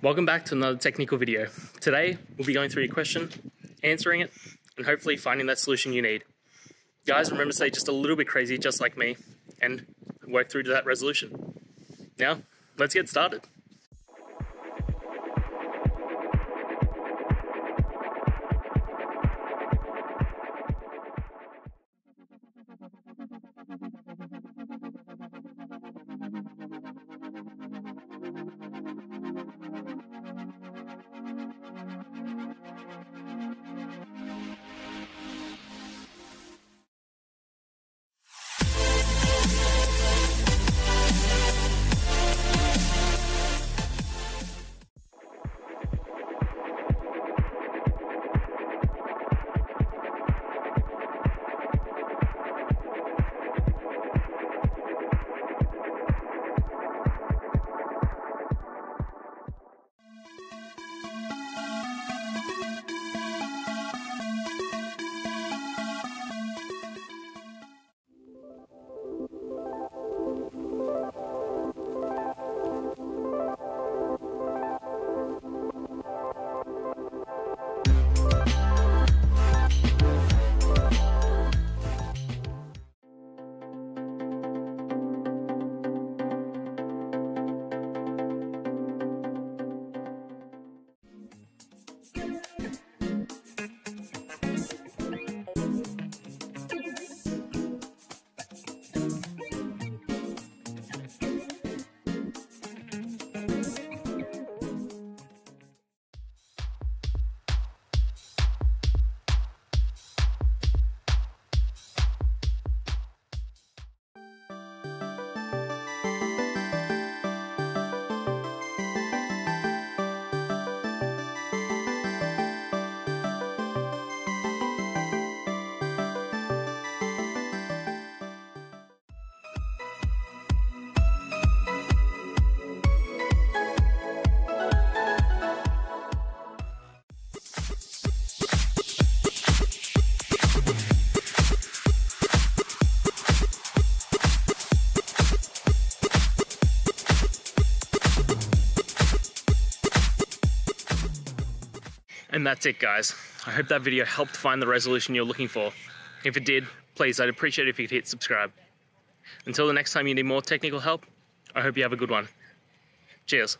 Welcome back to another technical video. Today, we'll be going through your question, answering it, and hopefully finding that solution you need. Guys, remember to stay just a little bit crazy, just like me, and work through to that resolution. Now, let's get started. And that's it guys. I hope that video helped find the resolution you're looking for. If it did, please I'd appreciate it if you could hit subscribe. Until the next time you need more technical help, I hope you have a good one. Cheers.